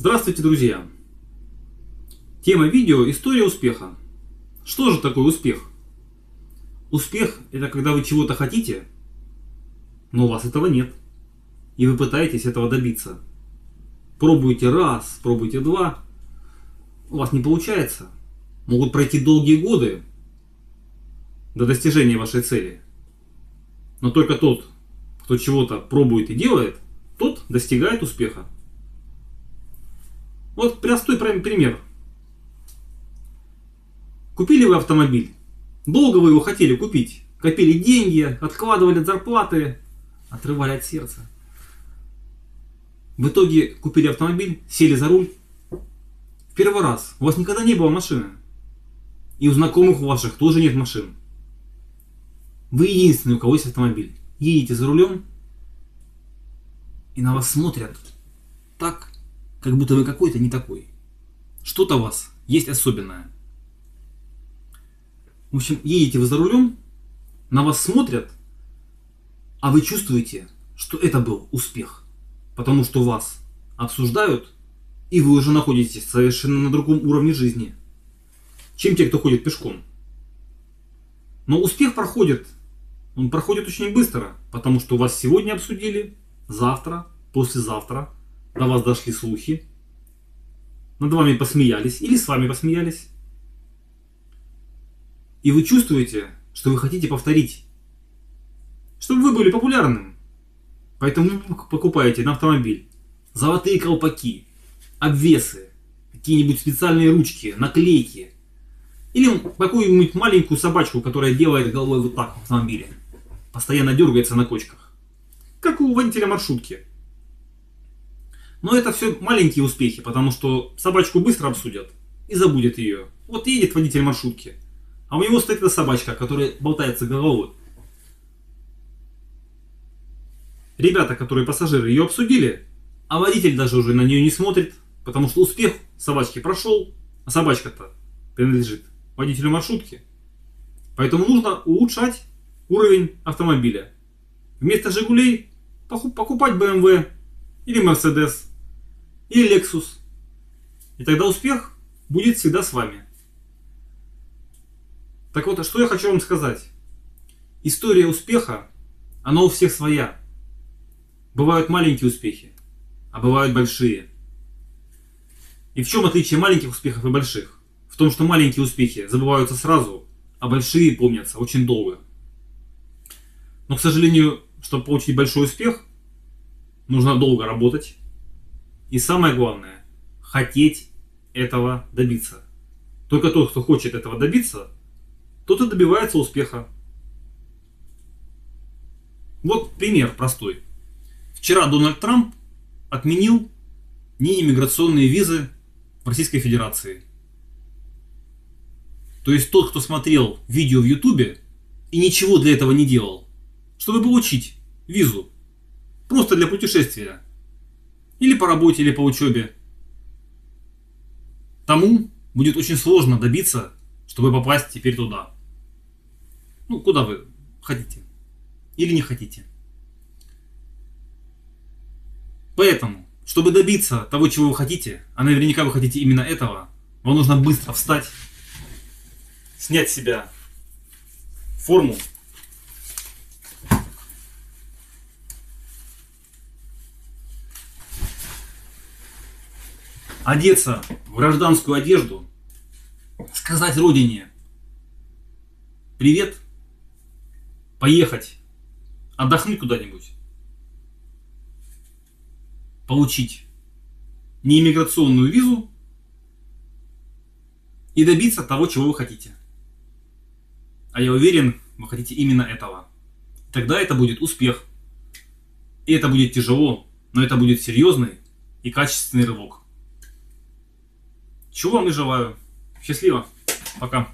Здравствуйте, друзья! Тема видео – история успеха. Что же такое успех? Успех – это когда вы чего-то хотите, но у вас этого нет. И вы пытаетесь этого добиться. Пробуете раз, пробуете два, у вас не получается. Могут пройти долгие годы до достижения вашей цели. Но только тот, кто чего-то пробует и делает, тот достигает успеха. Вот простой пример. Купили вы автомобиль. Долго вы его хотели купить. Копили деньги, откладывали от зарплаты, отрывали от сердца. В итоге купили автомобиль, сели за руль. В первый раз. У вас никогда не было машины. И у знакомых ваших тоже нет машин. Вы единственный, у кого есть автомобиль. Едете за рулем, и на вас смотрят как будто вы какой-то не такой. Что-то у вас есть особенное. В общем, едете вы за рулем, на вас смотрят, а вы чувствуете, что это был успех. Потому что вас обсуждают, и вы уже находитесь совершенно на другом уровне жизни, чем те, кто ходит пешком. Но успех проходит, он проходит очень быстро, потому что вас сегодня обсудили, завтра, послезавтра до вас дошли слухи, над вами посмеялись или с вами посмеялись. И вы чувствуете, что вы хотите повторить. Чтобы вы были популярным. Поэтому вы покупаете на автомобиль золотые колпаки, обвесы, какие-нибудь специальные ручки, наклейки. Или какую-нибудь маленькую собачку, которая делает головой вот так в автомобиле. Постоянно дергается на кочках. Как у водителя маршрутки. Но это все маленькие успехи, потому что собачку быстро обсудят и забудет ее. Вот едет водитель маршрутки, а у него стоит эта собачка, которая болтается головой. Ребята, которые пассажиры, ее обсудили, а водитель даже уже на нее не смотрит, потому что успех собачки прошел, а собачка-то принадлежит водителю маршрутки. Поэтому нужно улучшать уровень автомобиля. Вместо Жигулей покупать BMW или Mercedes и Lexus. И тогда успех будет всегда с вами. Так вот, что я хочу вам сказать. История успеха, она у всех своя. Бывают маленькие успехи, а бывают большие. И в чем отличие маленьких успехов и больших? В том, что маленькие успехи забываются сразу, а большие помнятся очень долго. Но, к сожалению, чтобы получить большой успех, нужно долго работать, и самое главное, хотеть этого добиться. Только тот, кто хочет этого добиться, тот и добивается успеха. Вот пример простой. Вчера Дональд Трамп отменил неиммиграционные визы в Российской Федерации. То есть тот, кто смотрел видео в Ютубе и ничего для этого не делал, чтобы получить визу, просто для путешествия, или по работе, или по учебе. Тому будет очень сложно добиться, чтобы попасть теперь туда. Ну, куда вы хотите. Или не хотите. Поэтому, чтобы добиться того, чего вы хотите, а наверняка вы хотите именно этого, вам нужно быстро встать, снять с себя форму одеться в гражданскую одежду, сказать родине привет, поехать, отдохнуть куда-нибудь, получить неиммиграционную визу и добиться того, чего вы хотите. А я уверен, вы хотите именно этого. Тогда это будет успех. И это будет тяжело, но это будет серьезный и качественный рывок. Чего вам и желаю. Счастливо. Пока.